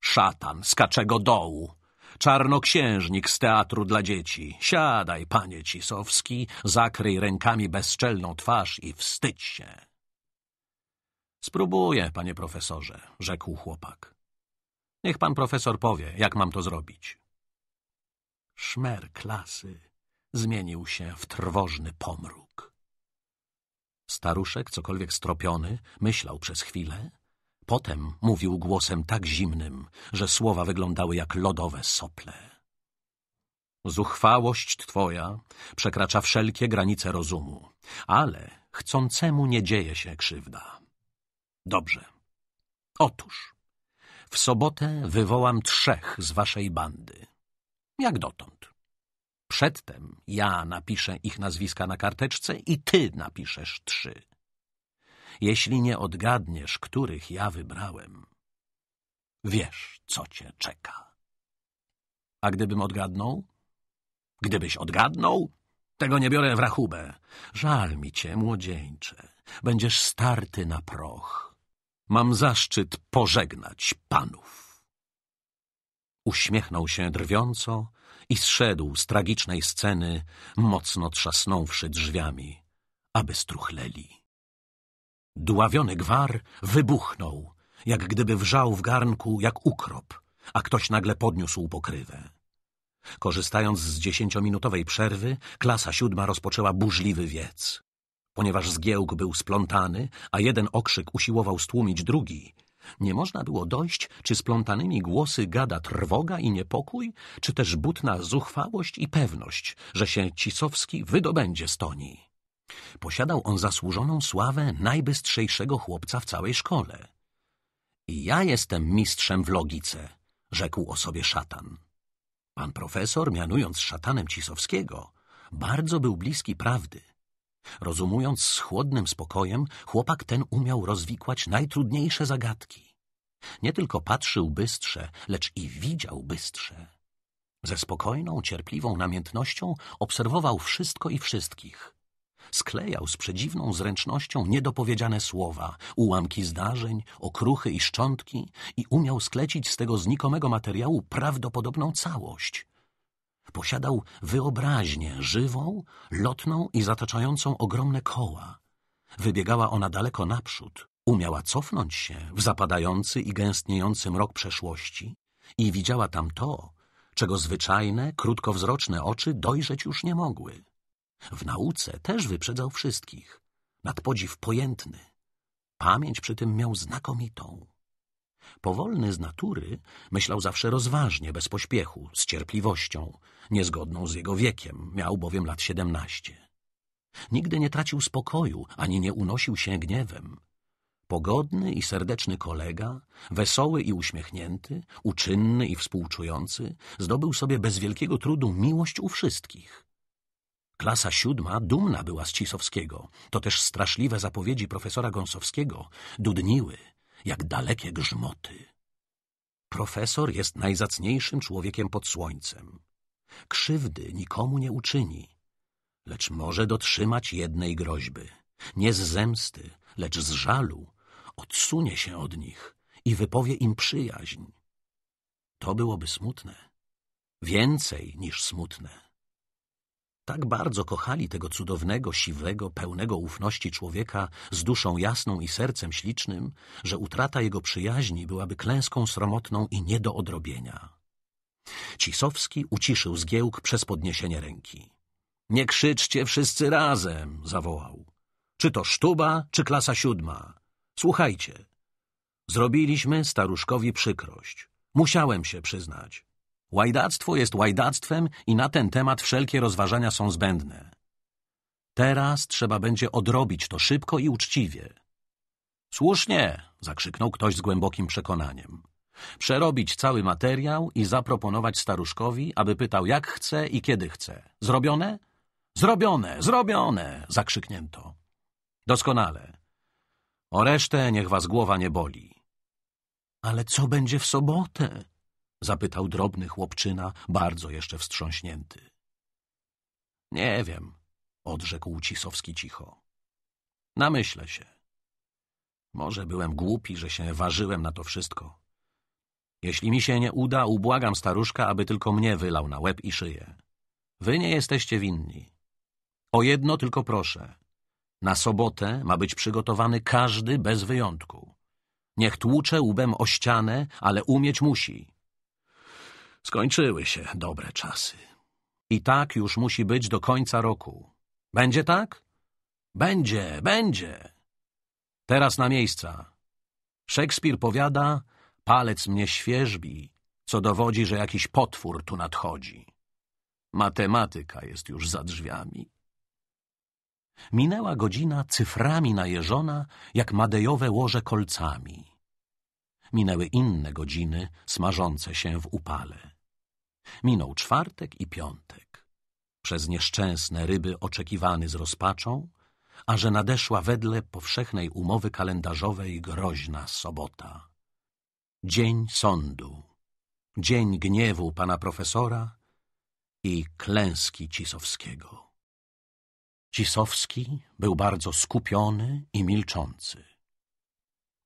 Szatan z kaczego dołu, czarnoksiężnik z teatru dla dzieci. Siadaj, panie Cisowski, zakryj rękami bezczelną twarz i wstydź się. Spróbuję, panie profesorze, rzekł chłopak. Niech pan profesor powie, jak mam to zrobić. Szmer klasy zmienił się w trwożny pomruk. Staruszek, cokolwiek stropiony, myślał przez chwilę. Potem mówił głosem tak zimnym, że słowa wyglądały jak lodowe sople. Zuchwałość twoja przekracza wszelkie granice rozumu, ale chcącemu nie dzieje się krzywda. Dobrze. Otóż, w sobotę wywołam trzech z waszej bandy. Jak dotąd. Przedtem ja napiszę ich nazwiska na karteczce i ty napiszesz trzy. Jeśli nie odgadniesz, których ja wybrałem, wiesz, co cię czeka. A gdybym odgadnął? Gdybyś odgadnął? Tego nie biorę w rachubę. Żal mi cię, młodzieńcze. Będziesz starty na proch. Mam zaszczyt pożegnać panów. Uśmiechnął się drwiąco i zszedł z tragicznej sceny, mocno trzasnąwszy drzwiami, aby struchleli. Dławiony gwar wybuchnął, jak gdyby wrzał w garnku jak ukrop, a ktoś nagle podniósł pokrywę. Korzystając z dziesięciominutowej przerwy, klasa siódma rozpoczęła burzliwy wiec. Ponieważ zgiełk był splątany, a jeden okrzyk usiłował stłumić drugi, nie można było dojść, czy splątanymi głosy gada trwoga i niepokój, czy też butna zuchwałość i pewność, że się Cisowski wydobędzie z toni. Posiadał on zasłużoną sławę najbystrzejszego chłopca w całej szkole. I ja jestem mistrzem w logice, rzekł o sobie szatan. Pan profesor, mianując szatanem Cisowskiego, bardzo był bliski prawdy. Rozumując z chłodnym spokojem, chłopak ten umiał rozwikłać najtrudniejsze zagadki. Nie tylko patrzył bystrze, lecz i widział bystrze. Ze spokojną, cierpliwą namiętnością obserwował wszystko i wszystkich. Sklejał z przedziwną zręcznością niedopowiedziane słowa, ułamki zdarzeń, okruchy i szczątki i umiał sklecić z tego znikomego materiału prawdopodobną całość. Posiadał wyobraźnię żywą, lotną i zataczającą ogromne koła. Wybiegała ona daleko naprzód, umiała cofnąć się w zapadający i gęstniejący mrok przeszłości i widziała tam to, czego zwyczajne, krótkowzroczne oczy dojrzeć już nie mogły. W nauce też wyprzedzał wszystkich, nad podziw pojętny. Pamięć przy tym miał znakomitą. Powolny z natury, myślał zawsze rozważnie, bez pośpiechu, z cierpliwością, niezgodną z jego wiekiem, miał bowiem lat siedemnaście. Nigdy nie tracił spokoju, ani nie unosił się gniewem. Pogodny i serdeczny kolega, wesoły i uśmiechnięty, uczynny i współczujący, zdobył sobie bez wielkiego trudu miłość u wszystkich. Klasa siódma dumna była z Cisowskiego. To też straszliwe zapowiedzi profesora Gąsowskiego dudniły, jak dalekie grzmoty. Profesor jest najzacniejszym człowiekiem pod słońcem. Krzywdy nikomu nie uczyni, lecz może dotrzymać jednej groźby. Nie z zemsty, lecz z żalu odsunie się od nich i wypowie im przyjaźń. To byłoby smutne. Więcej niż smutne. Tak bardzo kochali tego cudownego, siwego, pełnego ufności człowieka z duszą jasną i sercem ślicznym, że utrata jego przyjaźni byłaby klęską sromotną i nie do odrobienia. Cisowski uciszył zgiełk przez podniesienie ręki. — Nie krzyczcie wszyscy razem! — zawołał. — Czy to sztuba, czy klasa siódma? Słuchajcie. Zrobiliśmy staruszkowi przykrość. Musiałem się przyznać. Łajdactwo jest łajdactwem i na ten temat wszelkie rozważania są zbędne. Teraz trzeba będzie odrobić to szybko i uczciwie. Słusznie, zakrzyknął ktoś z głębokim przekonaniem. Przerobić cały materiał i zaproponować staruszkowi, aby pytał jak chce i kiedy chce. Zrobione? Zrobione, zrobione, zakrzyknięto. Doskonale. O resztę niech was głowa nie boli. Ale co będzie w sobotę? Zapytał drobny chłopczyna, bardzo jeszcze wstrząśnięty. Nie wiem, odrzekł Cisowski cicho. Namyślę się. Może byłem głupi, że się ważyłem na to wszystko. Jeśli mi się nie uda, ubłagam staruszka, aby tylko mnie wylał na łeb i szyję. Wy nie jesteście winni. O jedno tylko proszę. Na sobotę ma być przygotowany każdy bez wyjątku. Niech tłucze łbem o ścianę, ale umieć musi. Skończyły się dobre czasy. I tak już musi być do końca roku. Będzie tak? Będzie, będzie. Teraz na miejsca. Szekspir powiada, palec mnie świeżbi, co dowodzi, że jakiś potwór tu nadchodzi. Matematyka jest już za drzwiami. Minęła godzina cyframi najeżona, jak madejowe łoże kolcami. Minęły inne godziny, smażące się w upale. Minął czwartek i piątek. Przez nieszczęsne ryby oczekiwany z rozpaczą, a że nadeszła wedle powszechnej umowy kalendarzowej groźna sobota. Dzień sądu, dzień gniewu pana profesora i klęski Cisowskiego. Cisowski był bardzo skupiony i milczący.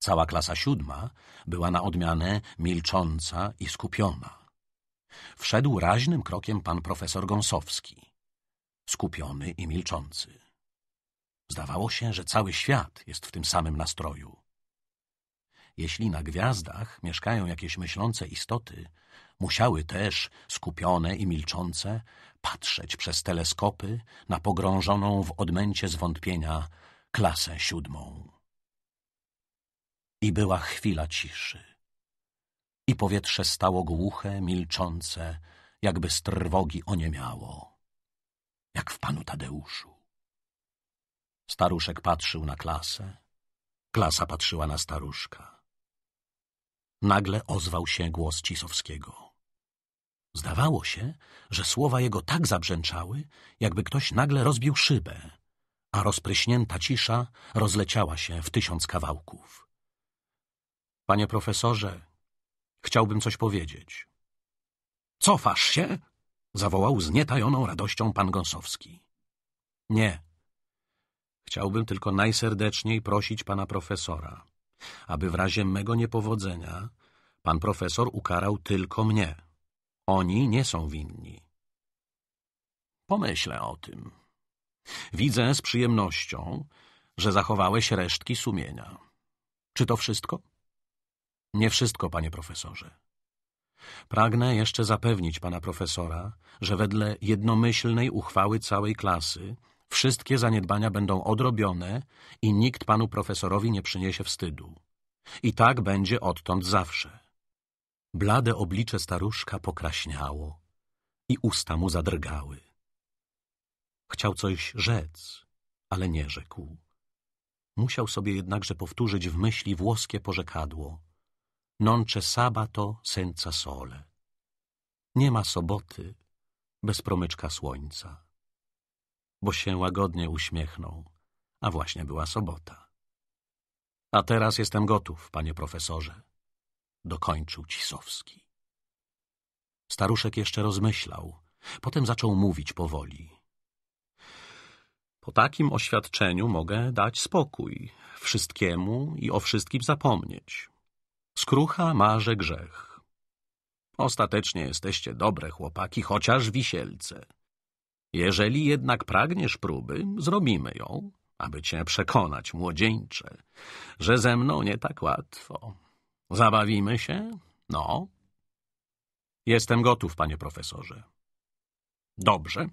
Cała klasa siódma była na odmianę milcząca i skupiona. Wszedł raźnym krokiem pan profesor Gąsowski, skupiony i milczący. Zdawało się, że cały świat jest w tym samym nastroju. Jeśli na gwiazdach mieszkają jakieś myślące istoty, musiały też, skupione i milczące, patrzeć przez teleskopy na pogrążoną w odmęcie zwątpienia klasę siódmą. I była chwila ciszy. I powietrze stało głuche, milczące, jakby z trwogi oniemiało. Jak w panu Tadeuszu. Staruszek patrzył na klasę, klasa patrzyła na staruszka. Nagle ozwał się głos Cisowskiego. Zdawało się, że słowa jego tak zabrzęczały, jakby ktoś nagle rozbił szybę, a rozpryśnięta cisza rozleciała się w tysiąc kawałków. Panie profesorze, chciałbym coś powiedzieć. Cofasz się? zawołał z nietajoną radością pan Gąsowski. Nie. Chciałbym tylko najserdeczniej prosić pana profesora, aby w razie mego niepowodzenia pan profesor ukarał tylko mnie. Oni nie są winni. Pomyślę o tym. Widzę z przyjemnością, że zachowałeś resztki sumienia. Czy to wszystko? Nie wszystko, panie profesorze. Pragnę jeszcze zapewnić pana profesora, że wedle jednomyślnej uchwały całej klasy wszystkie zaniedbania będą odrobione i nikt panu profesorowi nie przyniesie wstydu. I tak będzie odtąd zawsze. Blade oblicze staruszka pokraśniało i usta mu zadrgały. Chciał coś rzec, ale nie rzekł. Musiał sobie jednakże powtórzyć w myśli włoskie porzekadło non c'è sabato senza sole. Nie ma soboty bez promyczka słońca. Bo się łagodnie uśmiechnął, a właśnie była sobota. A teraz jestem gotów, panie profesorze, dokończył Cisowski. Staruszek jeszcze rozmyślał, potem zaczął mówić powoli. Po takim oświadczeniu mogę dać spokój, wszystkiemu i o wszystkim zapomnieć. Skrucha marze grzech. Ostatecznie jesteście dobre chłopaki, chociaż wisielce. Jeżeli jednak pragniesz próby, zrobimy ją, aby cię przekonać, młodzieńcze, że ze mną nie tak łatwo. Zabawimy się? No. Jestem gotów, panie profesorze. Dobrze,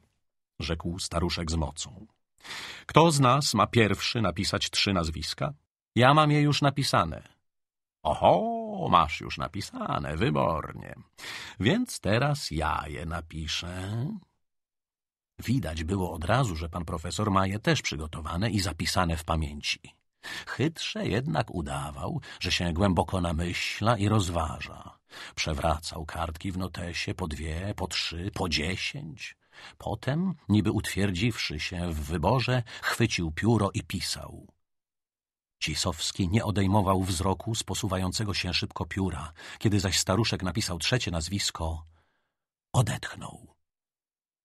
rzekł staruszek z mocą. Kto z nas ma pierwszy napisać trzy nazwiska? Ja mam je już napisane. Oho, masz już napisane, wybornie. Więc teraz ja je napiszę. Widać było od razu, że pan profesor ma je też przygotowane i zapisane w pamięci. Chytrze jednak udawał, że się głęboko namyśla i rozważa. Przewracał kartki w notesie po dwie, po trzy, po dziesięć. Potem, niby utwierdziwszy się w wyborze, chwycił pióro i pisał. Cisowski nie odejmował wzroku z posuwającego się szybko pióra. Kiedy zaś staruszek napisał trzecie nazwisko, odetchnął.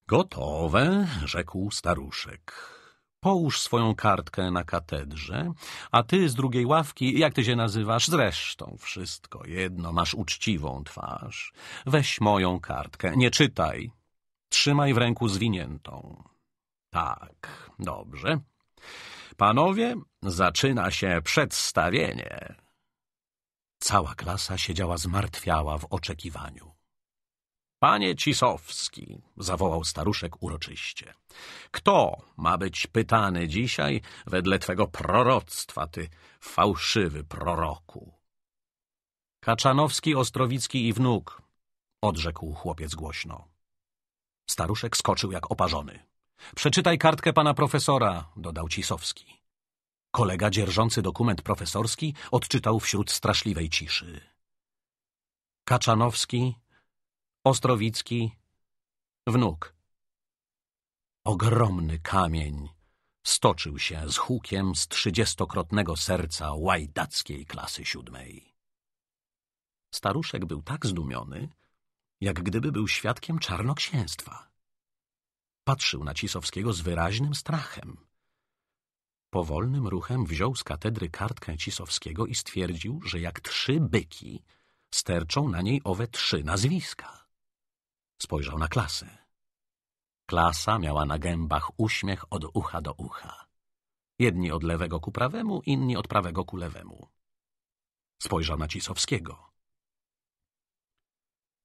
Gotowe, rzekł staruszek. Połóż swoją kartkę na katedrze, a ty z drugiej ławki, jak ty się nazywasz? Zresztą wszystko jedno, masz uczciwą twarz. Weź moją kartkę, nie czytaj. Trzymaj w ręku zwiniętą. Tak, dobrze. Panowie, zaczyna się przedstawienie. Cała klasa siedziała zmartwiała w oczekiwaniu. Panie Cisowski, zawołał staruszek uroczyście, kto ma być pytany dzisiaj wedle twego proroctwa, ty fałszywy proroku? Kaczanowski, Ostrowicki i wnuk, odrzekł chłopiec głośno. Staruszek skoczył jak oparzony. Przeczytaj kartkę pana profesora, dodał Cisowski. Kolega dzierżący dokument profesorski odczytał wśród straszliwej ciszy. Kaczanowski, Ostrowicki, wnuk. Ogromny kamień stoczył się z hukiem z trzydziestokrotnego serca łajdackiej klasy siódmej. Staruszek był tak zdumiony, jak gdyby był świadkiem czarnoksięstwa. Patrzył na Cisowskiego z wyraźnym strachem. Powolnym ruchem wziął z katedry kartkę Cisowskiego i stwierdził, że jak trzy byki sterczą na niej owe trzy nazwiska. Spojrzał na klasę. Klasa miała na gębach uśmiech od ucha do ucha. Jedni od lewego ku prawemu, inni od prawego ku lewemu. Spojrzał na Cisowskiego.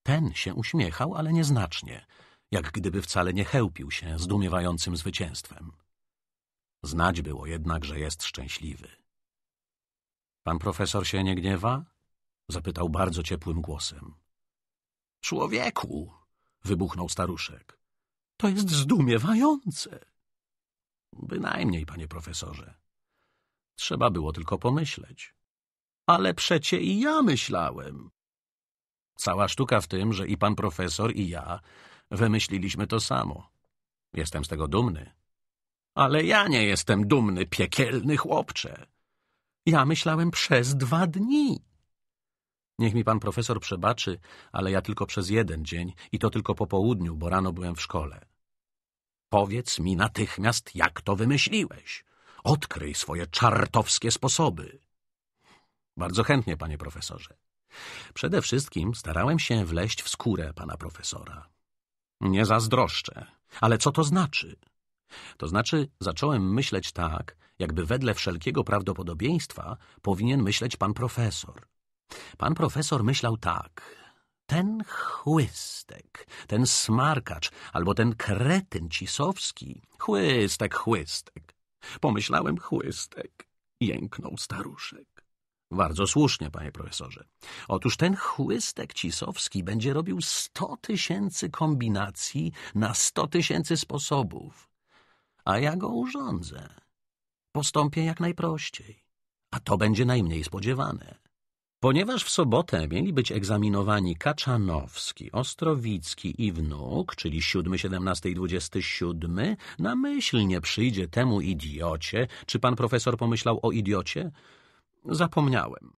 Ten się uśmiechał, ale nieznacznie, jak gdyby wcale nie chełpił się zdumiewającym zwycięstwem. Znać było jednak, że jest szczęśliwy. Pan profesor się nie gniewa? Zapytał bardzo ciepłym głosem. Człowieku! wybuchnął staruszek. To jest zdumiewające. Bynajmniej, panie profesorze. Trzeba było tylko pomyśleć. Ale przecie i ja myślałem. Cała sztuka w tym, że i pan profesor, i ja wymyśliliśmy to samo. Jestem z tego dumny. Ale ja nie jestem dumny, piekielny chłopcze. Ja myślałem przez dwa dni. Niech mi pan profesor przebaczy, ale ja tylko przez jeden dzień i to tylko po południu, bo rano byłem w szkole. Powiedz mi natychmiast, jak to wymyśliłeś. Odkryj swoje czartowskie sposoby. Bardzo chętnie, panie profesorze. Przede wszystkim starałem się wleść w skórę pana profesora. Nie zazdroszczę, ale co to znaczy? To znaczy, zacząłem myśleć tak, jakby wedle wszelkiego prawdopodobieństwa powinien myśleć pan profesor. Pan profesor myślał tak. Ten chłystek, ten smarkacz albo ten kretyn cisowski. Chłystek, chłystek. Pomyślałem chłystek. Jęknął staruszek. Bardzo słusznie, panie profesorze. Otóż ten chłystek cisowski będzie robił sto tysięcy kombinacji na sto tysięcy sposobów. A ja go urządzę. Postąpię jak najprościej, a to będzie najmniej spodziewane. Ponieważ w sobotę mieli być egzaminowani Kaczanowski, Ostrowicki i wnuk, czyli siódmy, siedemnasty i dwudziesty siódmy, na myśl nie przyjdzie temu idiocie. Czy pan profesor pomyślał o idiocie? Zapomniałem.